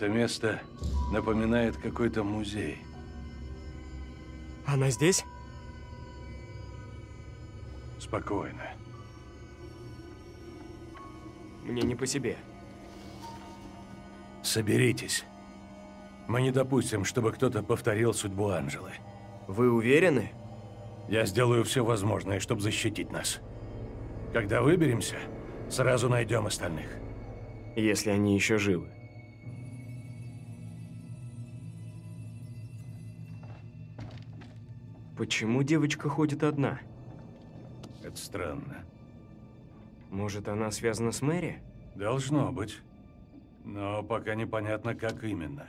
Это место напоминает какой-то музей. Она здесь? Спокойно. Мне не по себе. Соберитесь. Мы не допустим, чтобы кто-то повторил судьбу Анжелы. Вы уверены? Я сделаю все возможное, чтобы защитить нас. Когда выберемся, сразу найдем остальных. Если они еще живы. Почему девочка ходит одна? Это странно. Может, она связана с Мэри? Должно быть. Но пока непонятно, как именно.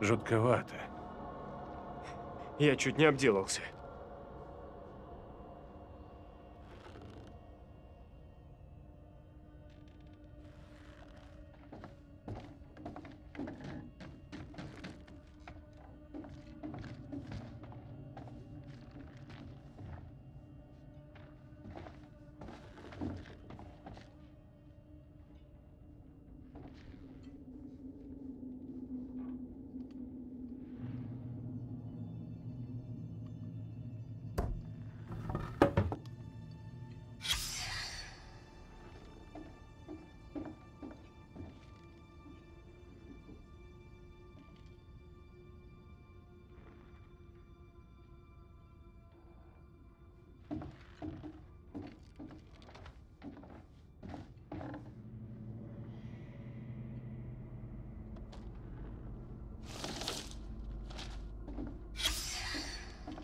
Жутковато. Я чуть не обделался.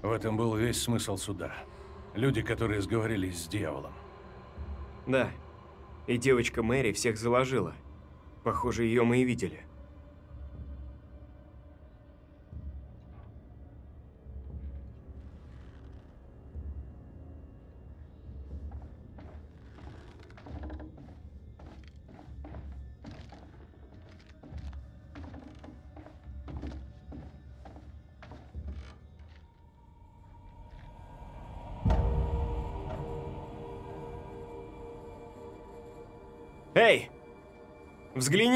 В этом был весь смысл суда. Люди, которые сговорились с дьяволом. Да. И девочка Мэри всех заложила. Похоже, ее мы и видели.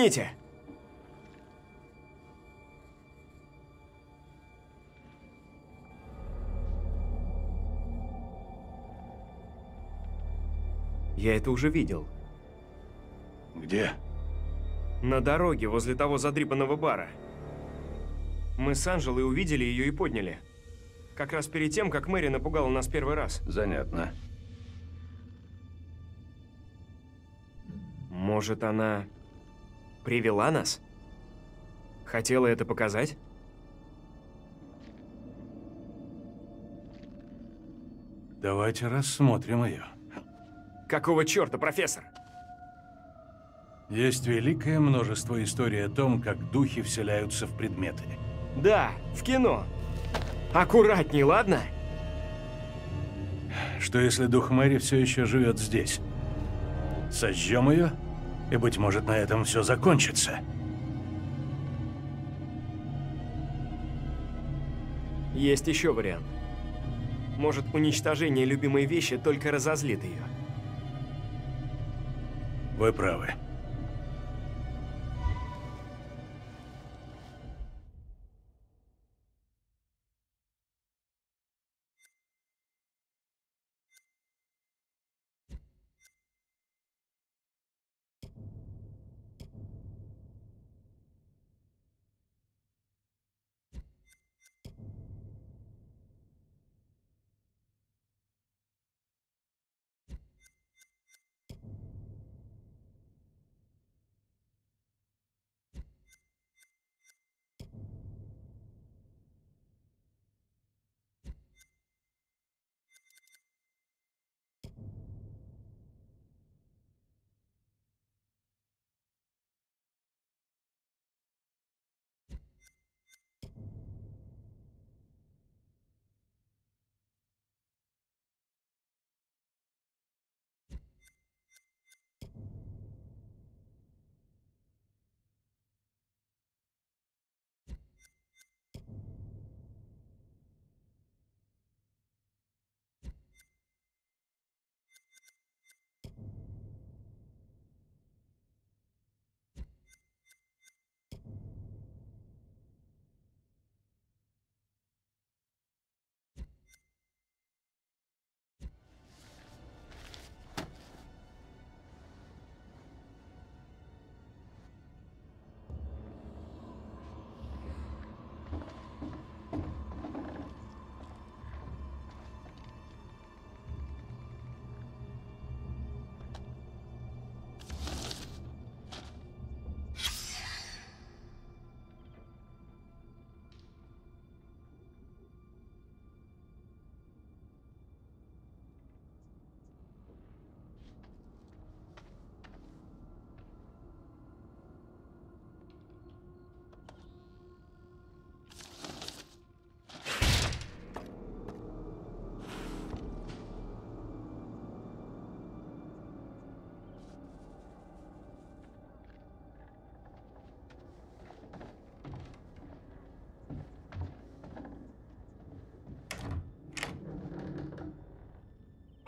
Взгляните! Я это уже видел. Где? На дороге, возле того задрипанного бара. Мы с Анжелой увидели ее и подняли. Как раз перед тем, как Мэри напугала нас первый раз. Занятно. Может, она привела нас? Хотела это показать? Давайте рассмотрим ее. Какого черта, профессор? Есть великое множество историй о том, как духи вселяются в предметы. Да, в кино. Аккуратней, ладно? Что если дух Мэри все еще живет здесь? Сожжем ее, и, быть может, на этом все закончится. Есть еще вариант. Может, уничтожение любимой вещи только разозлит ее. Вы правы.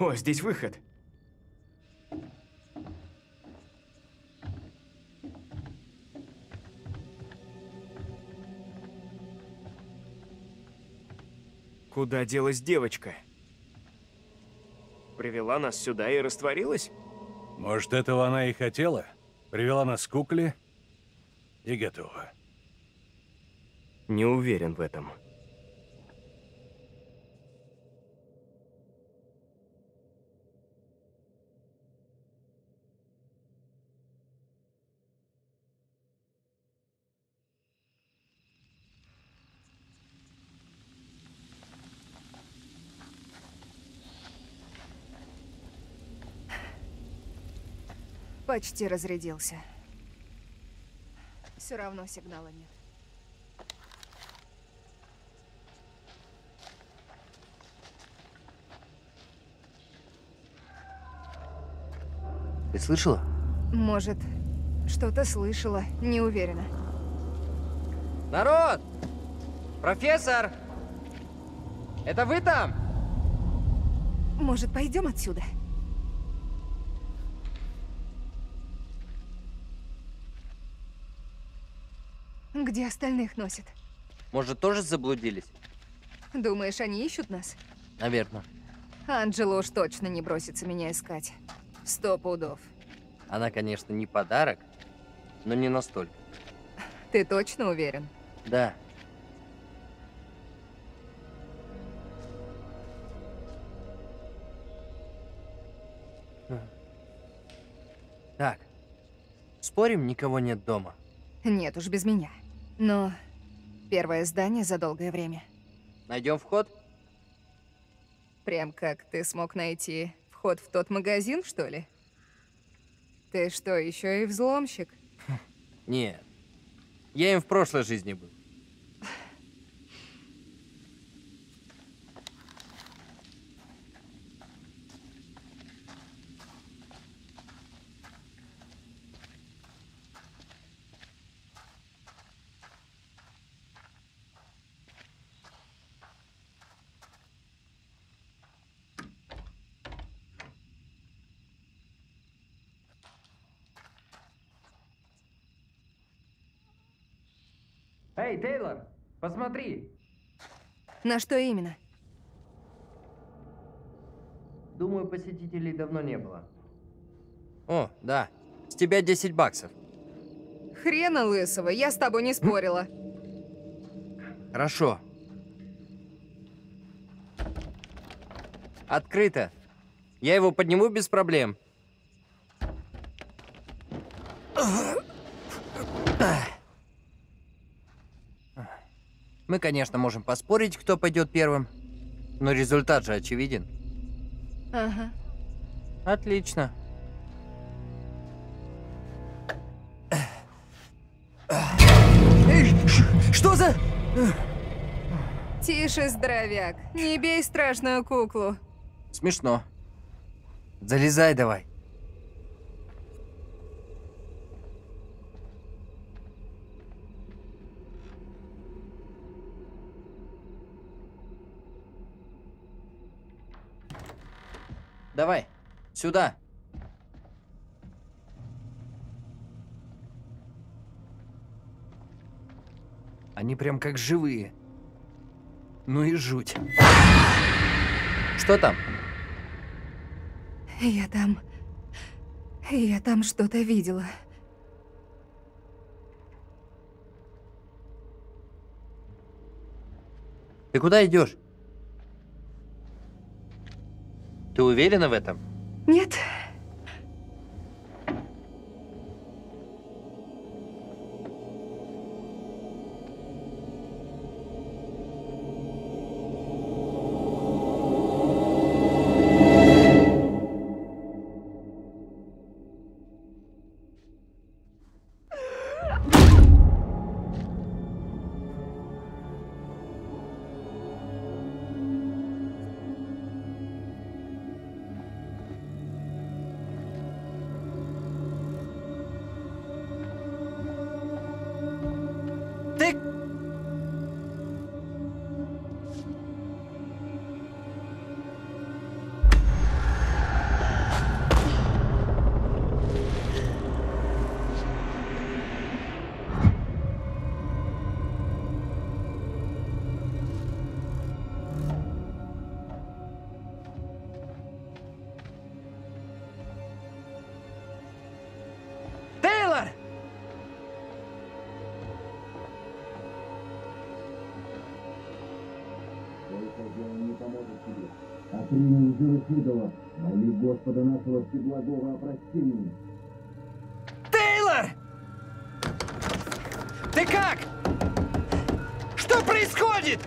О, здесь выход. Куда делась девочка? Привела нас сюда и растворилась? Может, этого она и хотела? Привела нас к кукле и готова. Не уверен в этом. Почти разрядился. Все равно сигнала нет. Ты слышала? Может, что-то слышала, не уверена. Народ! Профессор! Это вы там? Может, пойдем отсюда? Где остальных носят? Может, тоже заблудились? Думаешь, они ищут нас? Наверное. Анджело уж точно не бросится меня искать. Сто пудов. Она, конечно, не подарок, но не настолько. Ты точно уверен? Да. Так. Спорим, никого нет дома? Нет уж, без меня. Но первое здание за долгое время. Найдем вход? Прям как ты смог найти вход в тот магазин, что ли? Ты что, еще и взломщик? Нет. Я им в прошлой жизни был. Тейлор, посмотри. На что именно? Думаю, посетителей давно не было. О, да. С тебя 10 баксов. Хрена лысого, я с тобой не спорила. Хорошо. Открыто. Я его подниму без проблем. Мы, конечно, можем поспорить, кто пойдет первым, но результат же очевиден. Ага. Отлично. Эй, что за... Тише, здоровяк. Не бей страшную куклу. Смешно. Залезай давай. Давай, сюда. Они прям как живые. Ну и жуть. Что там? Я там... Я там что-то видела. Ты куда идешь? Ты уверена в этом? Нет? А принял живых идолов, моли Господа нашего Всеблагого о прощении. Тейлор! Ты как? Что происходит?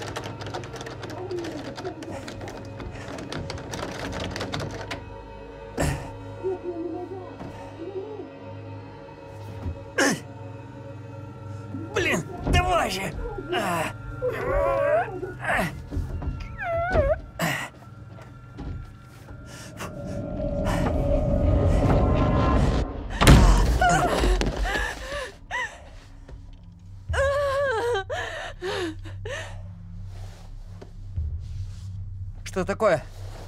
Что такое?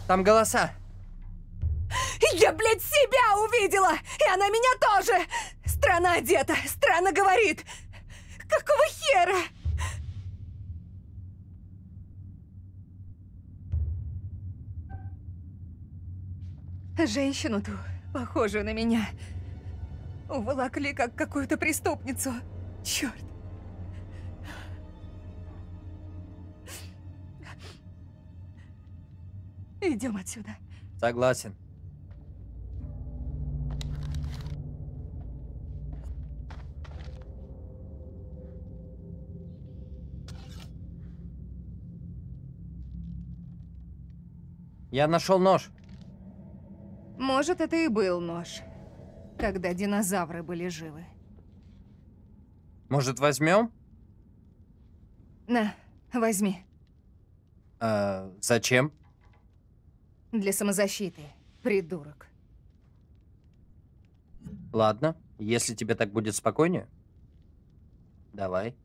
Там голоса. Я, блядь, себя увидела! И она меня тоже! Странно одета, странно говорит. Какого хера? Женщину ту, похожую на меня, уволокли как какую-то преступницу. Черт. Идем отсюда. Согласен. Я нашел нож. Может, это и был нож, когда динозавры были живы. Может, возьмем? На, возьми. А, зачем? Для самозащиты, придурок. Ладно, если тебе так будет спокойнее. Давай.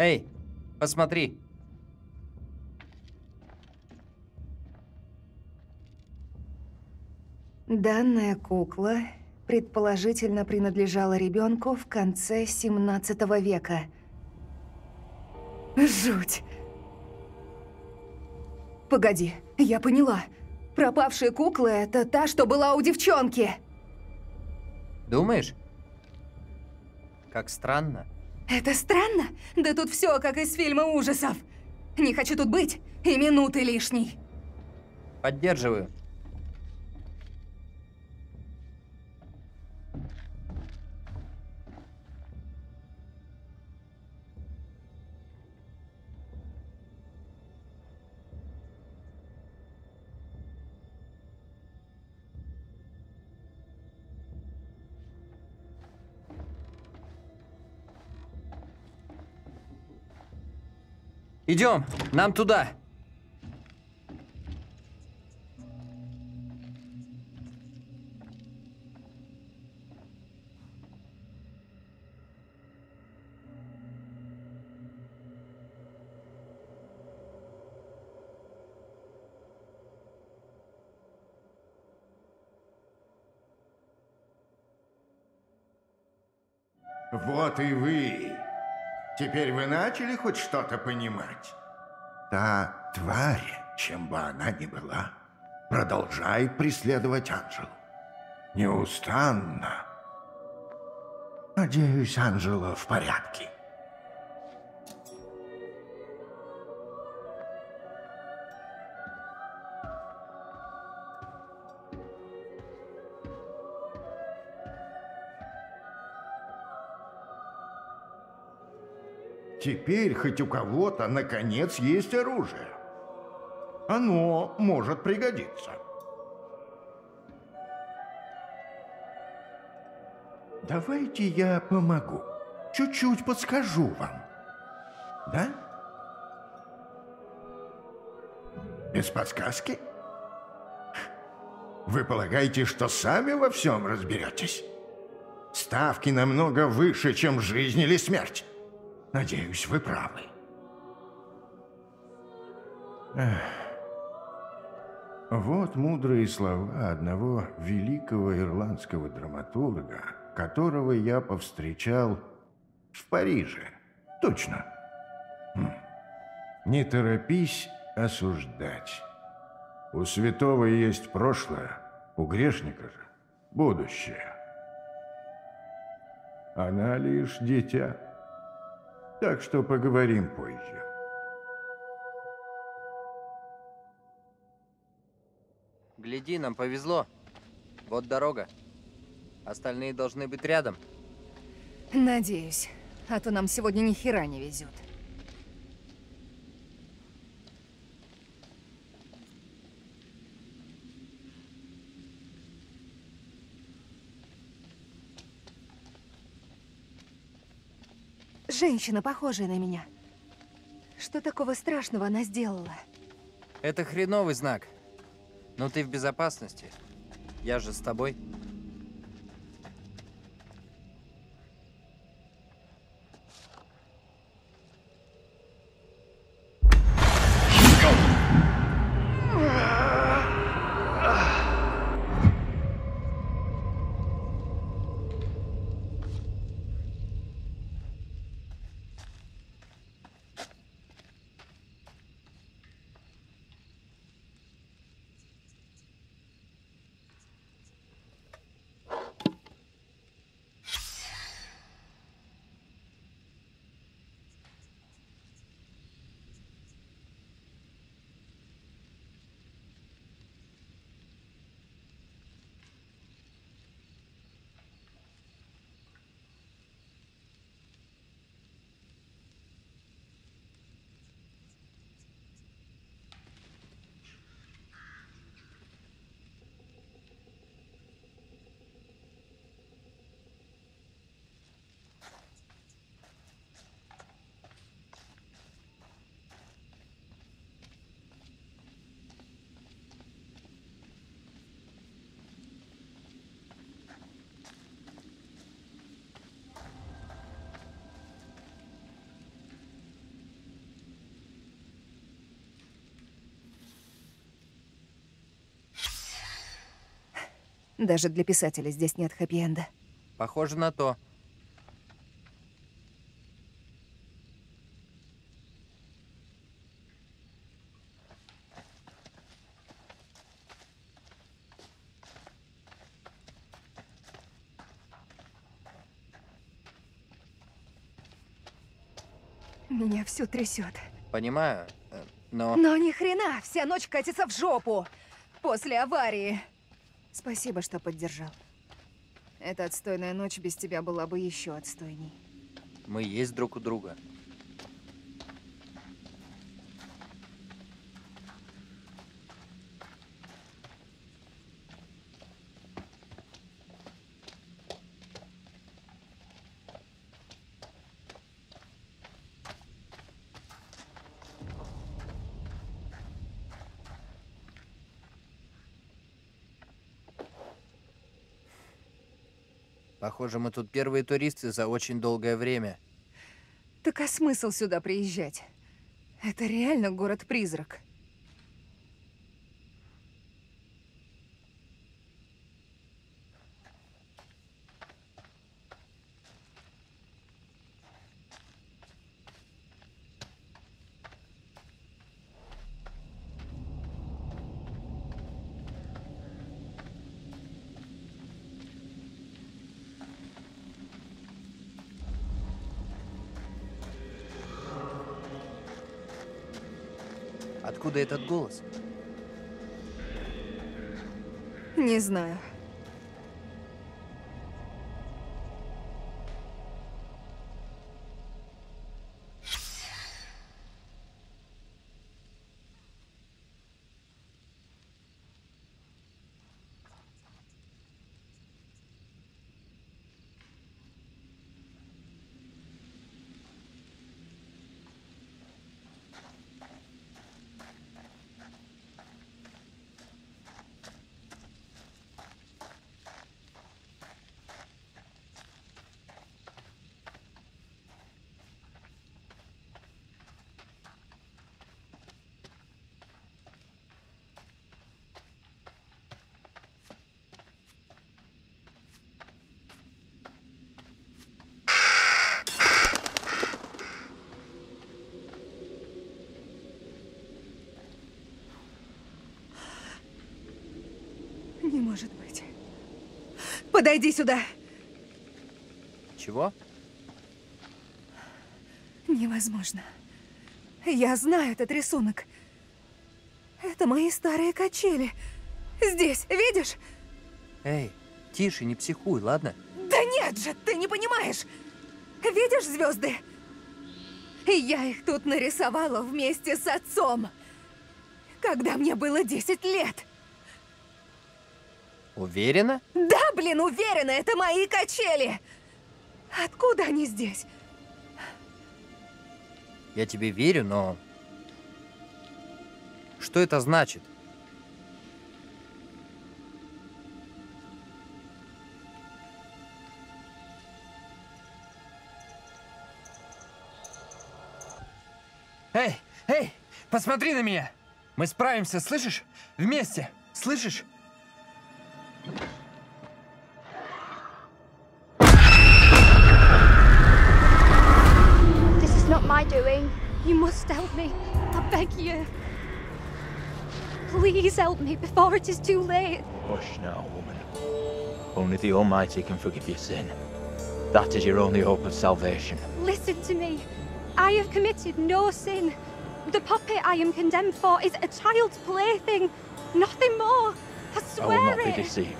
Эй, посмотри. Данная кукла предположительно принадлежала ребенку в конце 17 века. Жуть. Погоди, я поняла. Пропавшая кукла – это та, что была у девчонки. Думаешь? Как странно. Это странно? Да тут все как из фильма ужасов. Не хочу тут быть и минуты лишней. Поддерживаю. Идем, нам туда. Вот и вы. Теперь вы начали хоть что-то понимать? Та тварь, чем бы она ни была, продолжает преследовать Анжелу. Неустанно. Надеюсь, Анжела в порядке. Теперь хоть у кого-то, наконец, есть оружие. Оно может пригодиться. Давайте я помогу. Чуть-чуть подскажу вам. Да? Без подсказки? Вы полагаете, что сами во всем разберетесь? Ставки намного выше, чем жизнь или смерть. Надеюсь, вы правы. Эх. Вот мудрые слова одного великого ирландского драматурга, которого я повстречал в Париже. Точно. Хм. Не торопись осуждать. У святого есть прошлое, у грешника же будущее. Она лишь дитя. Так что поговорим позже. Гляди, нам повезло. Вот дорога. Остальные должны быть рядом. Надеюсь. А то нам сегодня ни хера не везет. Женщина, похожая на меня. Что такого страшного она сделала? Это хреновый знак. Но ты в безопасности. Я же с тобой. Даже для писателя здесь нет хэппи-энда. Похоже на то. Меня всю трясет. Понимаю, э, но... Но ни хрена, вся ночь катится в жопу. После аварии. Спасибо, что поддержал. Эта отстойная ночь без тебя была бы еще отстойней. Мы есть друг у друга. Похоже, мы тут первые туристы за очень долгое время. Так а смысл сюда приезжать? Это реально город-призрак. Откуда этот голос? Не знаю. Не может быть. Подойди сюда. Чего? Невозможно. Я знаю этот рисунок. Это мои старые качели. Здесь, видишь? Эй, тише, не психуй, ладно? Да нет же, ты не понимаешь. Видишь звезды? Я их тут нарисовала вместе с отцом. Когда мне было 10 лет. Уверена? Да, блин, уверена, это мои качели. Откуда они здесь? Я тебе верю, но... Что это значит? Эй, эй, посмотри на меня! Мы справимся, слышишь? Вместе, слышишь? This is not my doing. You must help me. I beg you. Please help me before it is too late. Hush now, woman. Only the Almighty can forgive your sin. That is your only hope of salvation. Listen to me. I have committed no sin. The puppet I am condemned for is a child's plaything. Nothing more. I, I will not it. be deceived.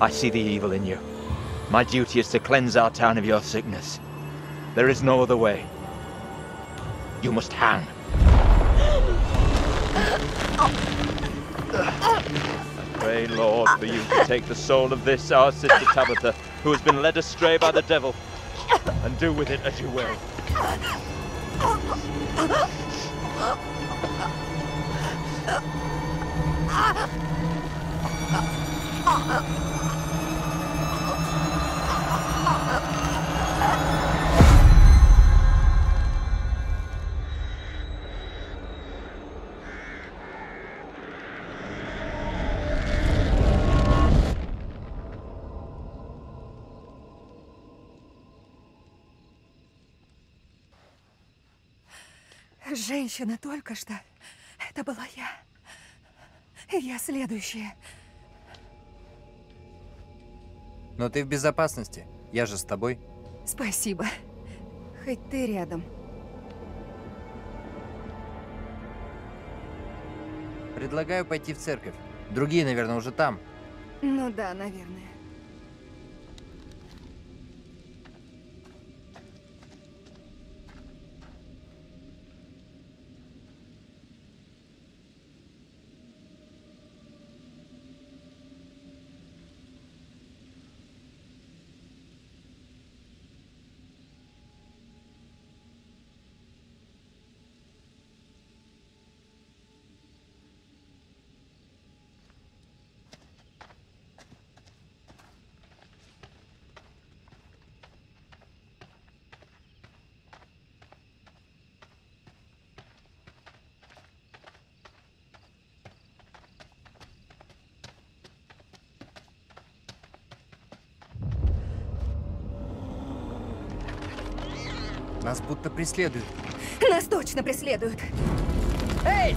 I see the evil in you. My duty is to cleanse our town of your sickness. There is no other way. You must hang. I pray, Lord, for you to take the soul of this, our sister Tabitha, who has been led astray by the devil, and do with it as you will. Ah! Женщина только что. Это была я. И я следующая. Но ты в безопасности. Я же с тобой. Спасибо. Хоть ты рядом. Предлагаю пойти в церковь. Другие, наверное, уже там. Ну да, наверное. Нас будто преследуют. Нас точно преследуют. Эй!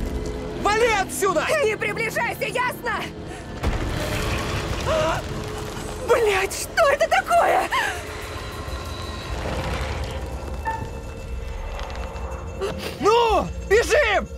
Вали отсюда! Не приближайся, ясно? Блять, что это такое? Ну, бежим!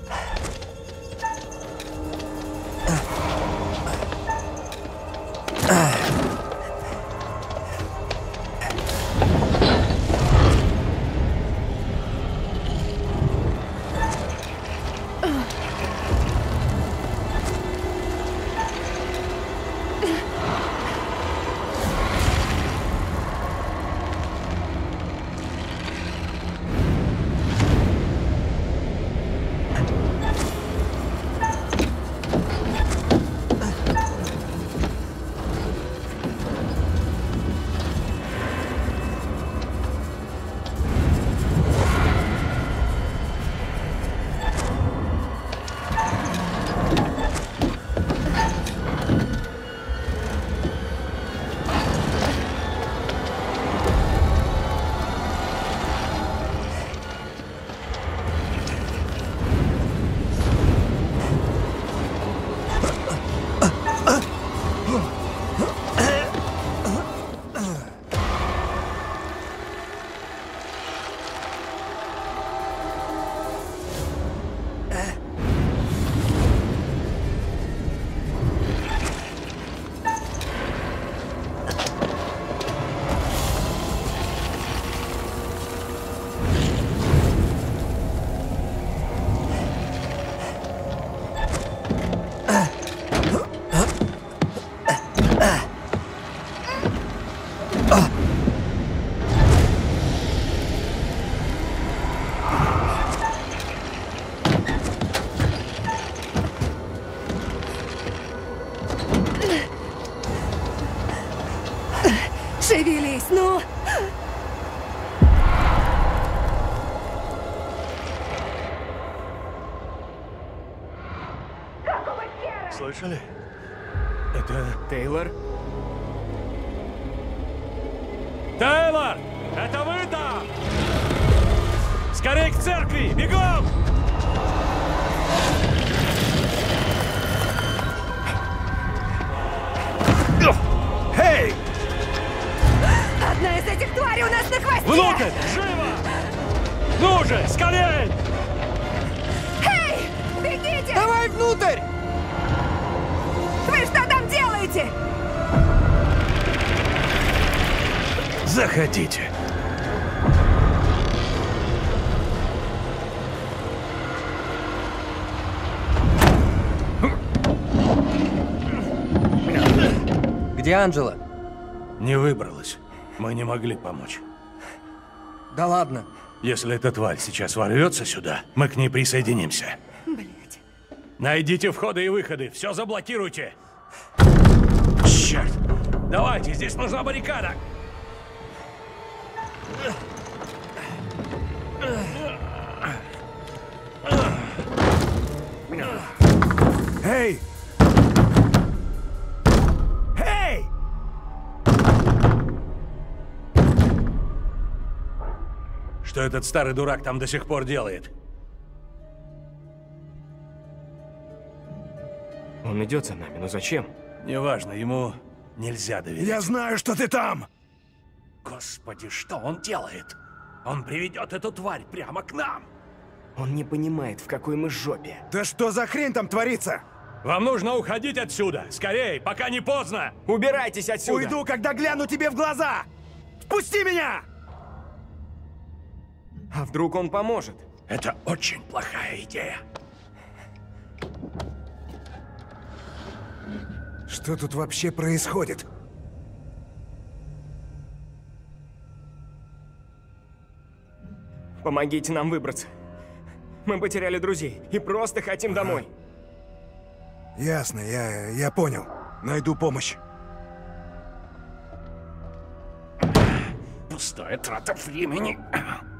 Слышали? Это... Тейлор? Тейлор! Это вы там? Скорей к церкви! Бегом! Эй! Одна из этих тварей у нас на хвосте! Внутрь! Живо! Ну же, скорей! Заходите. Где Анджела? Не выбралась. Мы не могли помочь. Да ладно. Если эта тварь сейчас ворвется сюда, мы к ней присоединимся. Блять. Найдите входы и выходы, все заблокируйте. Черт! Давайте, здесь нужна баррикада. Эй! Эй! Что этот старый дурак там до сих пор делает? Он идет за нами, но зачем? Неважно, ему нельзя доверять. Я знаю, что ты там! Господи, что он делает? Он приведет эту тварь прямо к нам. Он не понимает, в какой мы жопе. Да что за хрень там творится? Вам нужно уходить отсюда! Скорей, пока не поздно! Убирайтесь отсюда! Уйду, когда гляну тебе в глаза! Впусти меня! А вдруг он поможет? Это очень плохая идея. Что тут вообще происходит? Помогите нам выбраться. Мы потеряли друзей и просто хотим домой. Ясно, я, я понял. Найду помощь. Пустая трата времени.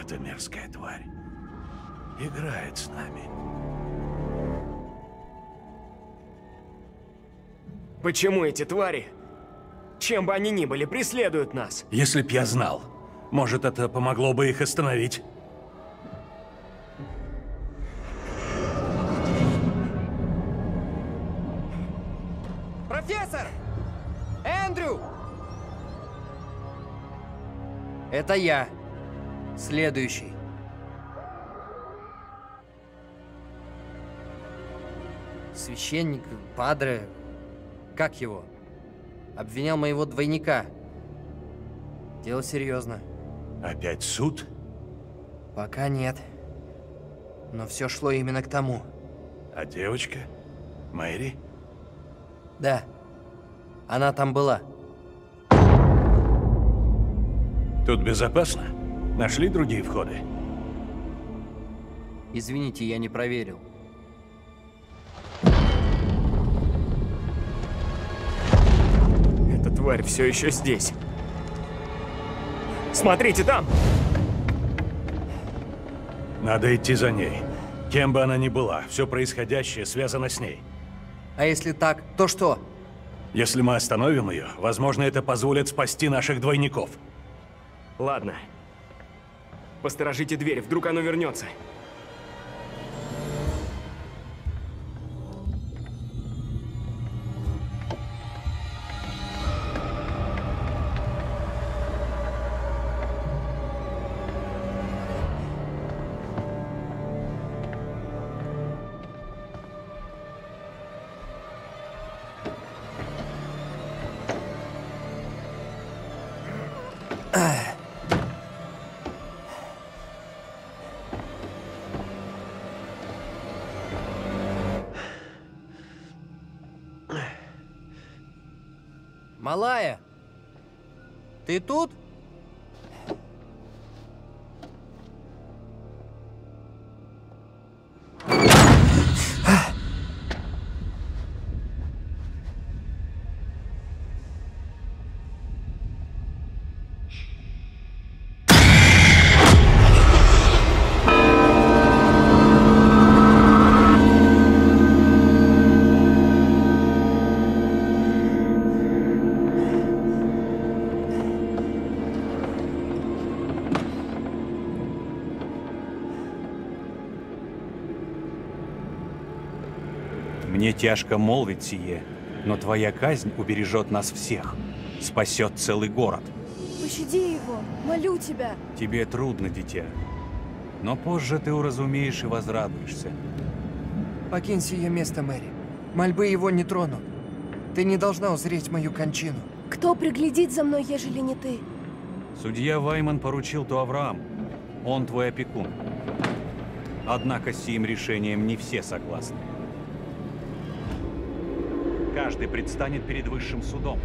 Эта мерзкая тварь играет с нами. Почему эти твари, чем бы они ни были, преследуют нас? Если б я знал, может, это помогло бы их остановить. Профессор! Эндрю! Это я. Следующий. Священник, падре, как его? Обвинял моего двойника. Дело серьезно. Опять суд? Пока нет. Но все шло именно к тому. А девочка? Мэри? Да. Она там была. Тут безопасно? Нашли другие входы? Извините, я не проверил. Тварь все еще здесь. Смотрите там! Надо идти за ней. Кем бы она ни была, все происходящее связано с ней. А если так, то что? Если мы остановим ее, возможно, это позволит спасти наших двойников. Ладно. Посторожите дверь, вдруг оно вернется. Малая! Ты тут? Тяжко молвить сие, но твоя казнь убережет нас всех, спасет целый город. Пощади его, молю тебя. Тебе трудно, дитя, но позже ты уразумеешь и возрадуешься. Покинь сие место, Мэри. Мольбы его не тронут. Ты не должна узреть мою кончину. Кто приглядит за мной, ежели не ты? Судья Вайман поручил то Авраам. Он твой опекун. Однако с сим решением не все согласны. Каждый предстанет перед высшим судом.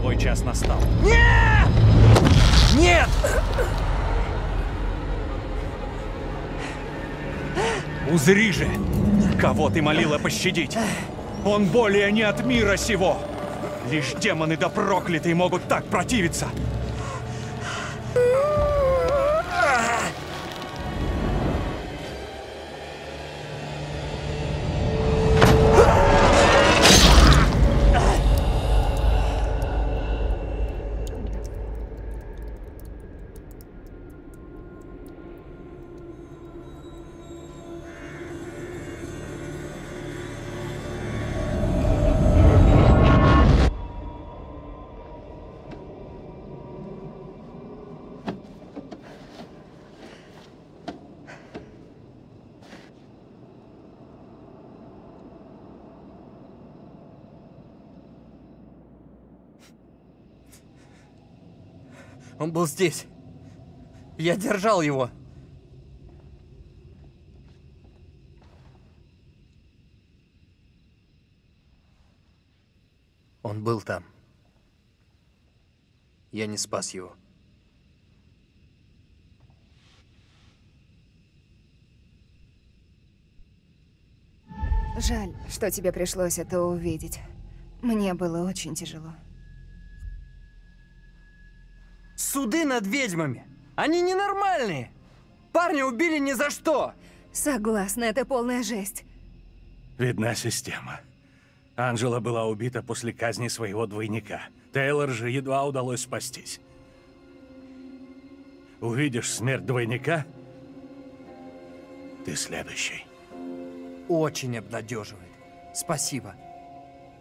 Твой час настал. Нет! Нет! Узри же, кого ты молила пощадить. Он более не от мира сего. Лишь демоны да проклятые могут так противиться. Он был здесь. Я держал его. Он был там. Я не спас его. Жаль, что тебе пришлось это увидеть. Мне было очень тяжело. Суды над ведьмами. Они ненормальные. Парня убили ни за что. Согласна, это полная жесть. Видна система. Анжела была убита после казни своего двойника. Тейлор же едва удалось спастись. Увидишь смерть двойника, ты следующий. Очень обнадеживает. Спасибо.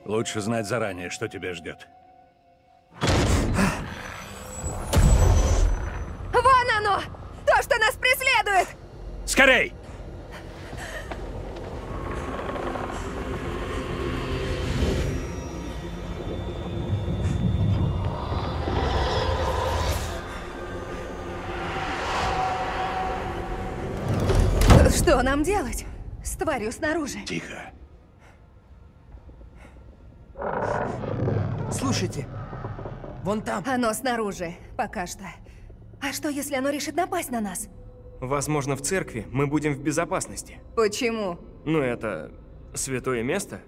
Лучше знать заранее, что тебя ждет. Скорей! Что нам делать? С тварью снаружи. Тихо. Слушайте, вон там. Оно снаружи, пока что. А что, если оно решит напасть на нас? Возможно, в церкви мы будем в безопасности. Почему? Ну, это святое место.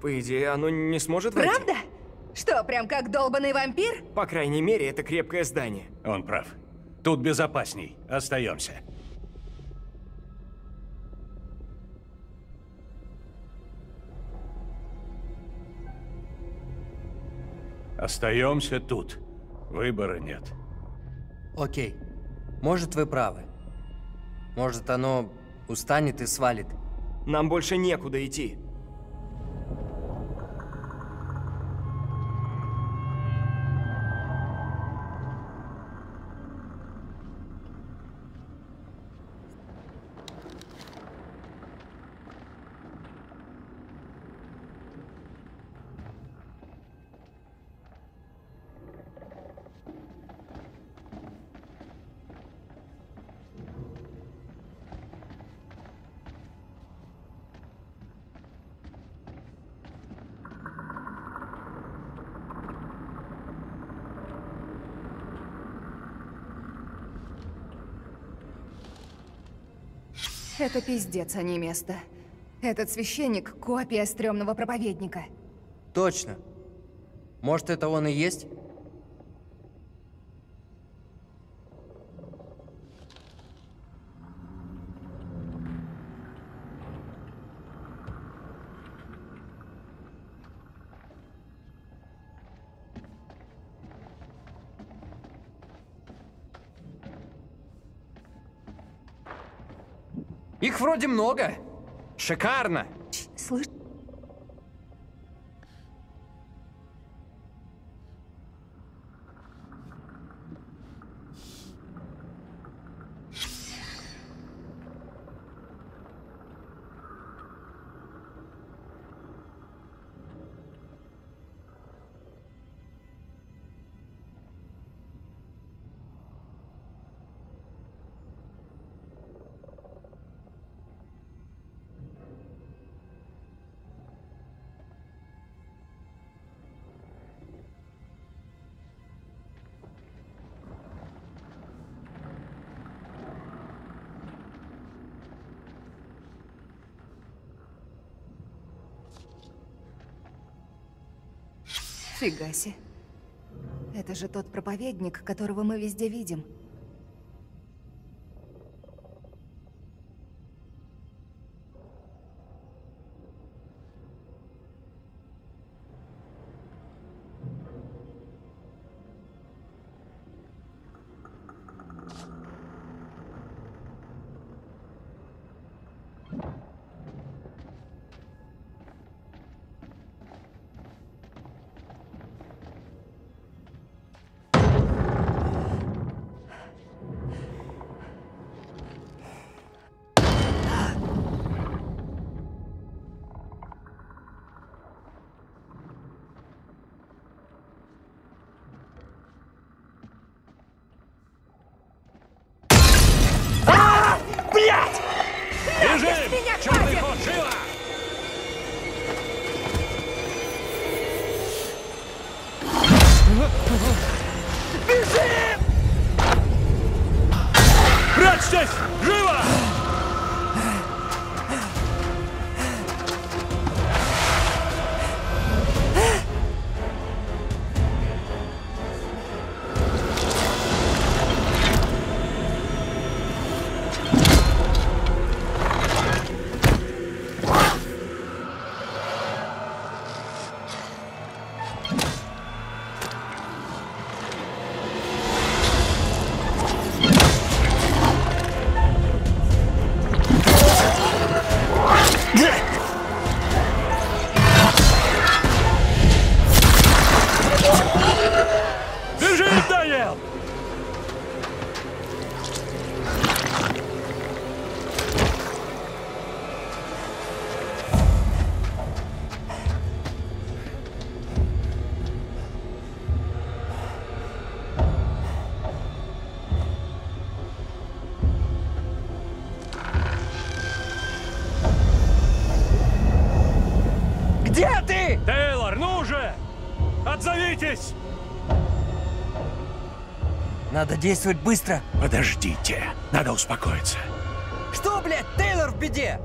По идее, оно не сможет войти. Правда? Что, прям как долбанный вампир? По крайней мере, это крепкое здание. Он прав. Тут безопасней. Остаемся. Остаемся тут. Выбора нет. Окей. Может, вы правы. Может, оно устанет и свалит. Нам больше некуда идти. Это пиздец, а не место. Этот священник — копия стрёмного проповедника. Точно. Может, это он и есть? Их вроде много. Шикарно. Слышь... Фига себе. Это же тот проповедник, которого мы везде видим. Надо действовать быстро. Подождите, надо успокоиться. Что, блядь, Тейлор в беде?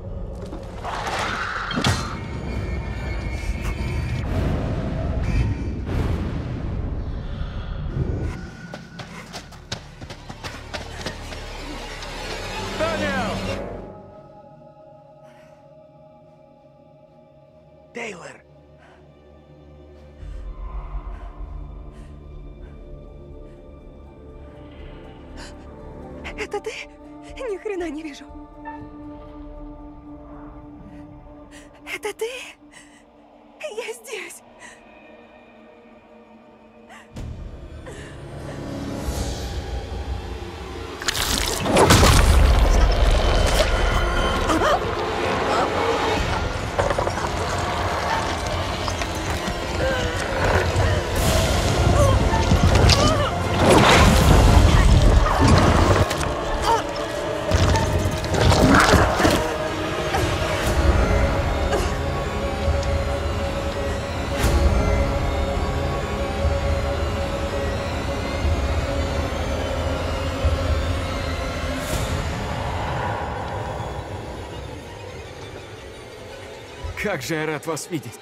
Как же я рад вас видеть.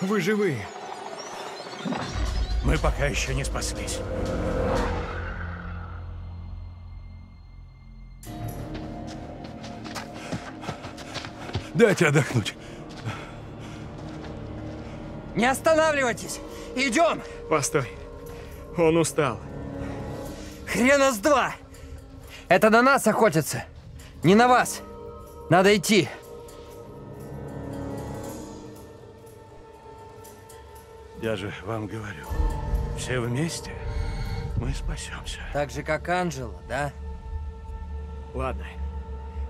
Вы живые. Мы пока еще не спаслись. Дайте отдохнуть. Не останавливайтесь! Идем! Постой. Он устал. Хрена с два! Это на нас охотятся, не на вас. Надо идти. Я же вам говорю, все вместе мы спасемся. Так же, как Анжела, да? Ладно.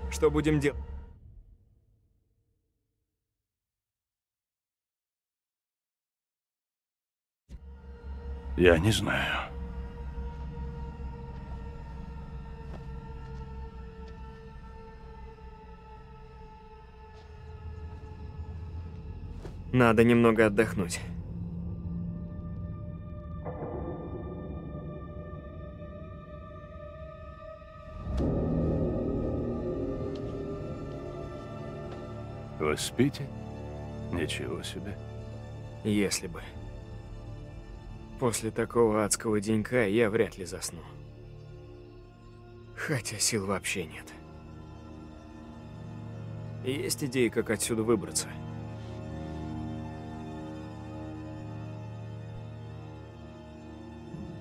Что будем делать? Я не знаю. Надо немного отдохнуть. Вы спите? Ничего себе. Если бы. После такого адского денька я вряд ли засну. Хотя сил вообще нет. Есть идеи, как отсюда выбраться?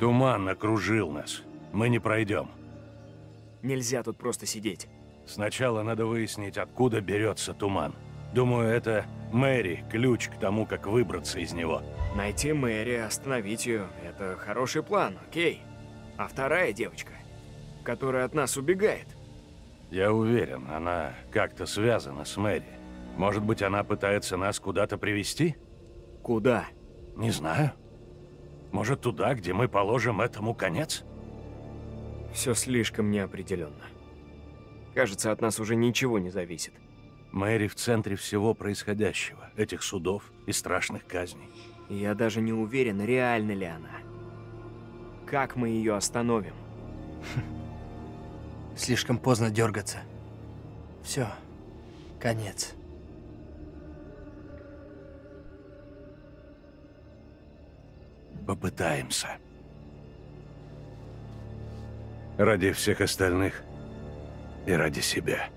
Туман окружил нас. Мы не пройдем. Нельзя тут просто сидеть. Сначала надо выяснить, откуда берется туман. Думаю, это Мэри ключ к тому, как выбраться из него. Найти Мэри, остановить ее – это хороший план, окей. А вторая девочка, которая от нас убегает. Я уверен, она как-то связана с Мэри. Может быть, она пытается нас куда-то привести? Куда? Не знаю. Может, туда, где мы положим этому конец? Все слишком неопределенно. Кажется, от нас уже ничего не зависит. Мэри в центре всего происходящего, этих судов и страшных казней. Я даже не уверен, реально ли она. Как мы ее остановим? Слишком поздно дергаться. Все. Конец. Попытаемся. Ради всех остальных и ради себя.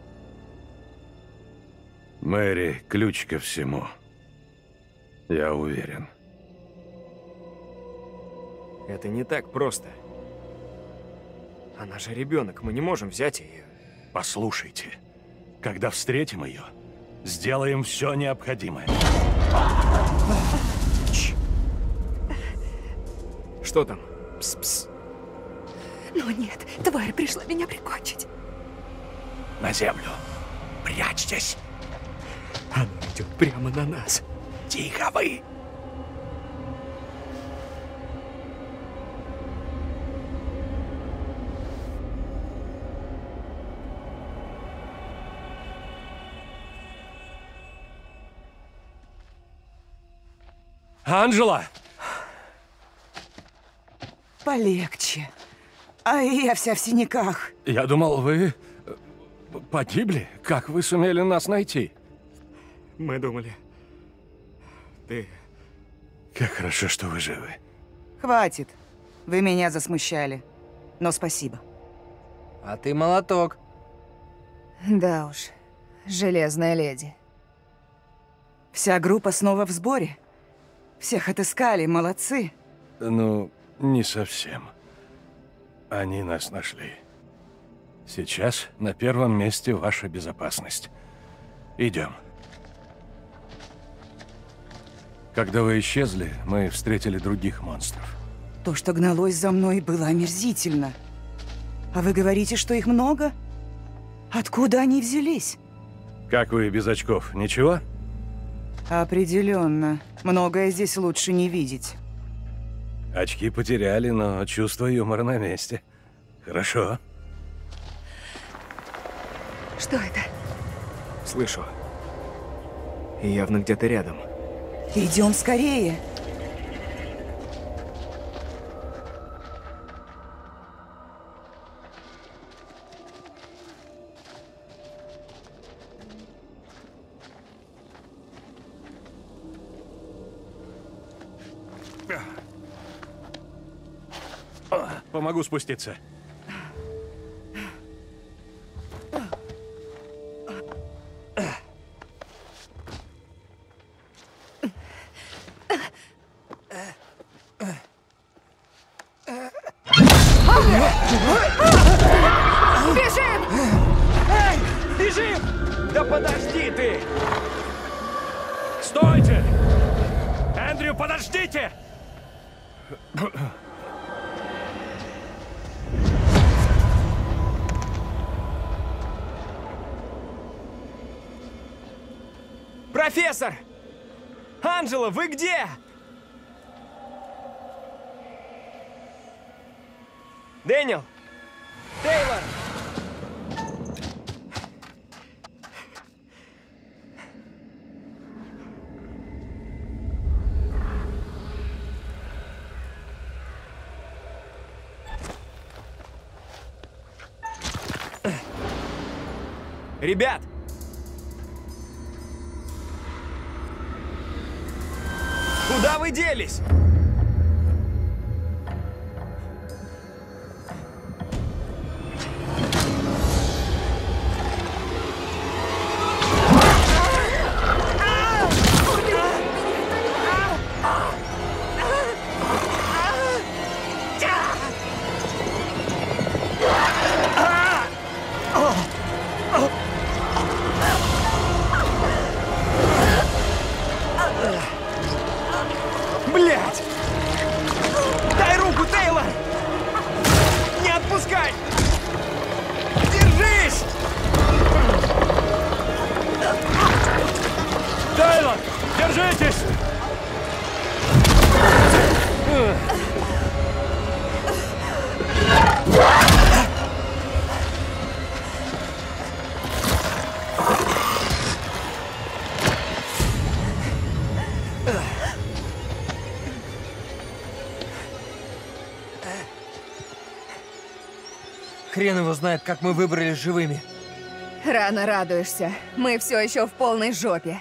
Мэри – ключ ко всему. Я уверен. Это не так просто. Она же ребенок, мы не можем взять ее. Послушайте, когда встретим ее, сделаем все необходимое. Что там? Пс-пс. Ну нет, тварь пришла меня прикончить. На землю. Прячьтесь. Она идет прямо на нас. Тихо вы! Анжела! Полегче. А я вся в синяках. Я думал, вы э, погибли. Как вы сумели нас найти? Мы думали... Ты... Как хорошо, что вы живы. Хватит. Вы меня засмущали. Но спасибо. А ты молоток. Да уж, железная леди. Вся группа снова в сборе. Всех отыскали, молодцы. Ну, не совсем. Они нас нашли. Сейчас на первом месте ваша безопасность. Идем. Когда вы исчезли, мы встретили других монстров. То, что гналось за мной, было омерзительно. А вы говорите, что их много? Откуда они взялись? Как вы без очков? Ничего? Определенно. Многое здесь лучше не видеть. Очки потеряли, но чувство юмора на месте. Хорошо. Что это? Слышу. Явно где-то рядом. Идем скорее. Помогу спуститься. Профессор! Анжела, вы где? Дэниел! Тейлор! Ребят! Делись? Хрен его знает, как мы выбрались живыми. Рано радуешься. Мы все еще в полной жопе.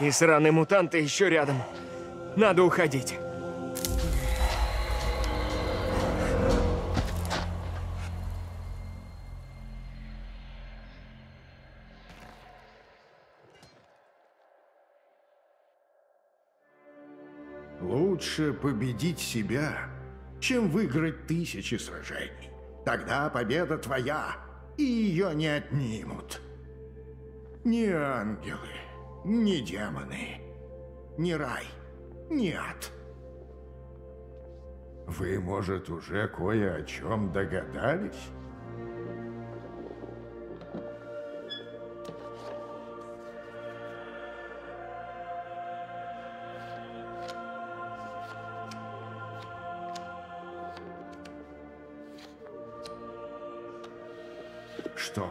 И сраные мутанты еще рядом. Надо уходить. Лучше победить себя, чем выиграть тысячи сражений. Тогда победа твоя, и ее не отнимут. Ни ангелы, ни демоны, ни рай, ни ад. Вы, может, уже кое о чем догадались?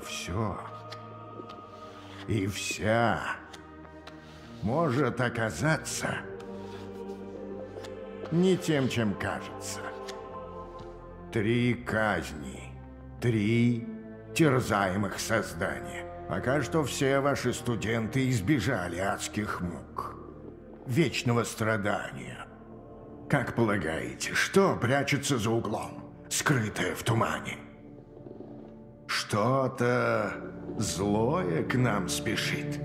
Все и вся может оказаться не тем, чем кажется. Три казни, три терзаемых создания. Пока что все ваши студенты избежали адских мук, вечного страдания. Как полагаете, что прячется за углом, скрытое в тумане? Что-то злое к нам спешит.